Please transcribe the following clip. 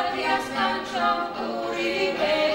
gloria stancio turi libera.